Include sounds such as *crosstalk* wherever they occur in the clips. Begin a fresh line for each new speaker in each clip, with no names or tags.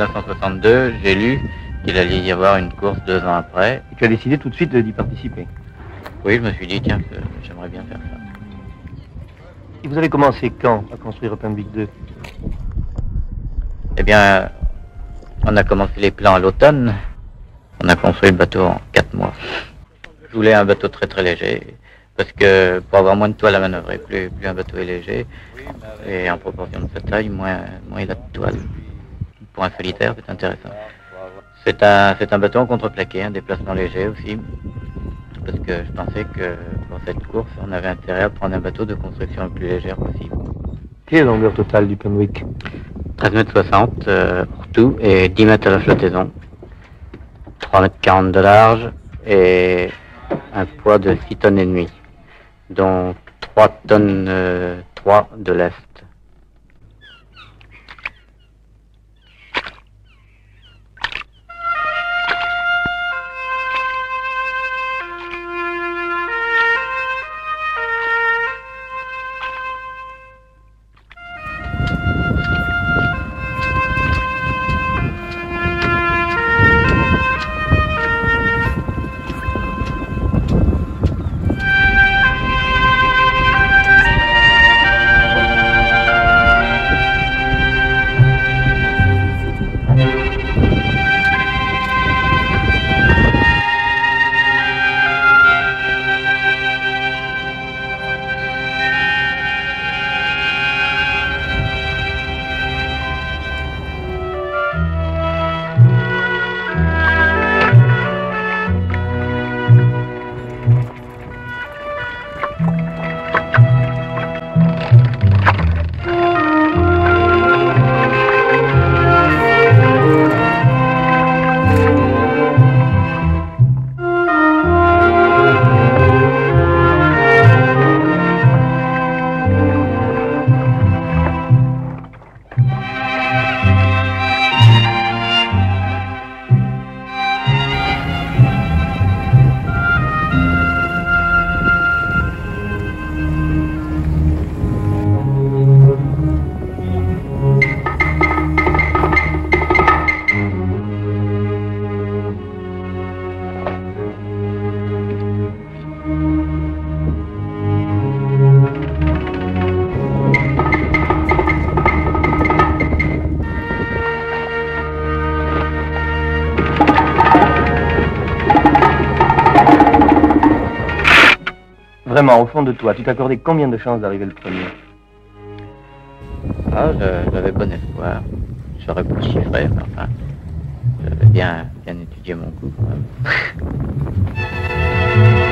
bien en 1962, j'ai lu qu'il allait y avoir une course deux ans après.
Et tu as décidé tout de suite d'y participer
Oui, je me suis dit, tiens, j'aimerais bien faire ça.
Et vous avez commencé quand à construire Week 2
Eh bien, on a commencé les plans à l'automne. On a construit le bateau en quatre mois. Je voulais un bateau très très léger, parce que pour avoir moins de toile à manœuvrer, plus, plus un bateau est léger, et en proportion de sa taille, moins, moins il a de toile. Pour un solitaire, c'est intéressant. C'est un, bateau en contreplaqué, un déplacement léger aussi, parce que je pensais que pour cette course, on avait intérêt à prendre un bateau de construction le plus légère possible.
Quelle est la longueur totale du Penwick?
13 mètres 60 euh, pour tout et 10 mètres à la flottaison. 3 mètres 40 de large et un poids de 6 tonnes et demie, donc 3 tonnes 3 euh, de lest.
Vraiment, au fond de toi, tu t'accordais combien de chances d'arriver le premier
Ah, j'avais bon espoir. J'aurais pu le chiffrer, mais enfin, j'avais bien, bien étudié mon coup. *laughs*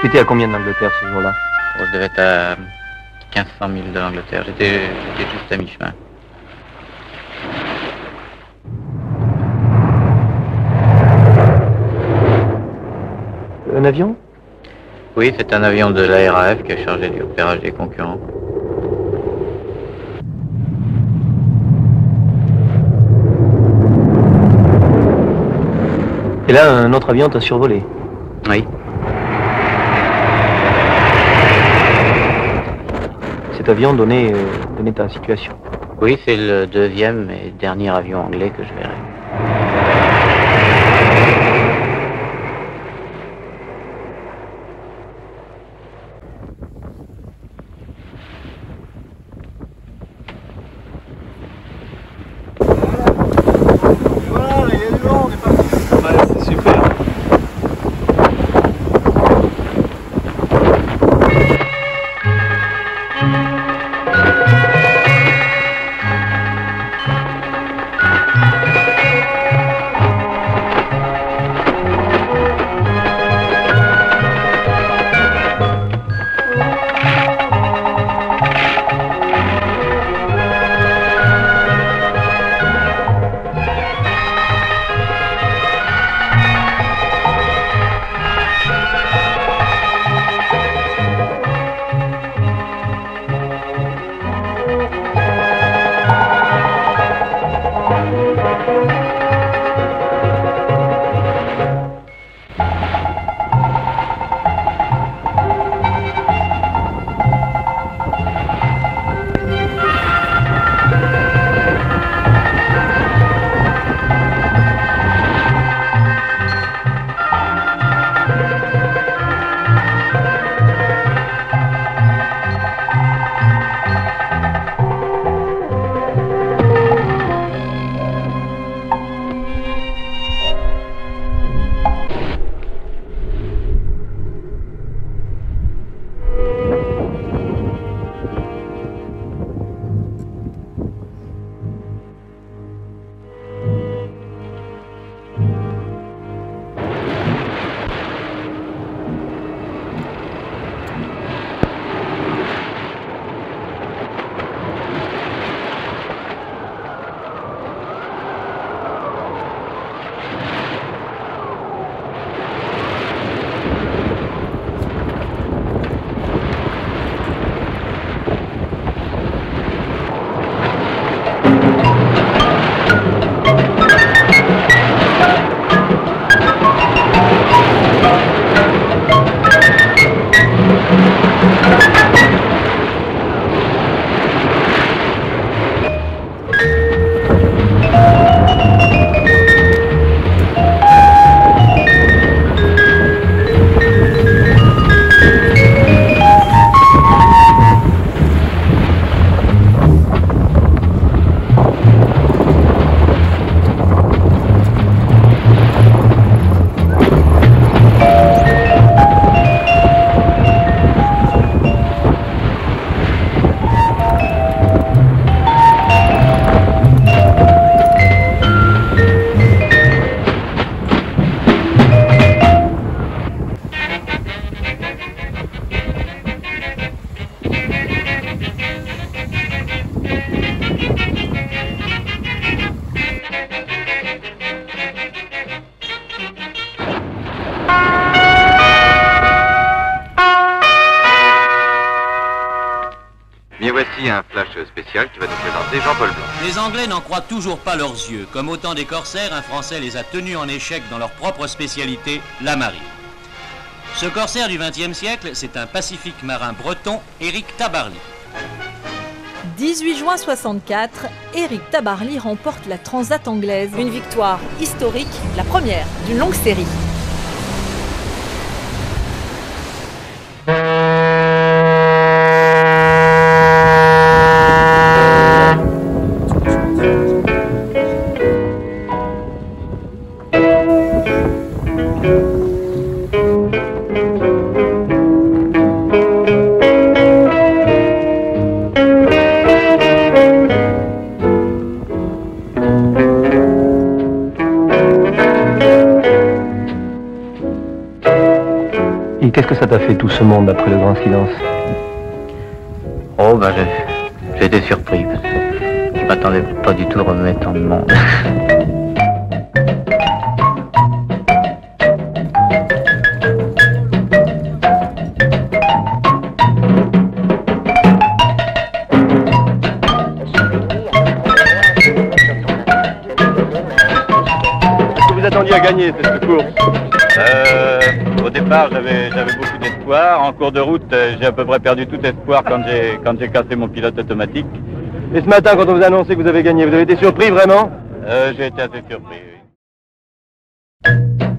Tu étais à combien d'Angleterre ce jour-là
Oh, je devais être à 1500 000 de l'Angleterre. J'étais j'étais juste à mi-chemin.
Un avion?
Oui, c'est un avion de la RAF qui est chargé du repérage des concurrents.
Et là, un autre avion t'a survolé?
Oui.
Donnait, euh, donnait ta situation.
Oui, c'est le deuxième et dernier avion anglais que je verrai.
Voici un flash spécial qui va nous présenter Jean-Paul Blanc.
Les Anglais n'en croient toujours pas leurs yeux. Comme autant des corsaires, un Français les a tenus en échec dans leur propre spécialité, la marine. Ce corsaire du XXe siècle, c'est un pacifique marin breton, Éric Tabarly.
18 juin 64, Éric Tabarly remporte la Transat anglaise. Une victoire historique, la première d'une longue série.
Et qu'est-ce que ça t'a fait tout ce monde après le grand silence
Oh, ben j'ai été surpris. Je m'attendais pas du tout à remettre en monde.
Attendiez à gagner cette course
Euh, au départ, j'avais beaucoup d'espoir. En cours de route, euh, j'ai à peu près perdu tout espoir quand j'ai quand j'ai cassé mon pilote automatique.
Et ce matin, quand on vous a annoncé que vous avez gagné, vous avez été surpris vraiment?
Euh, j'ai été assez surpris. oui.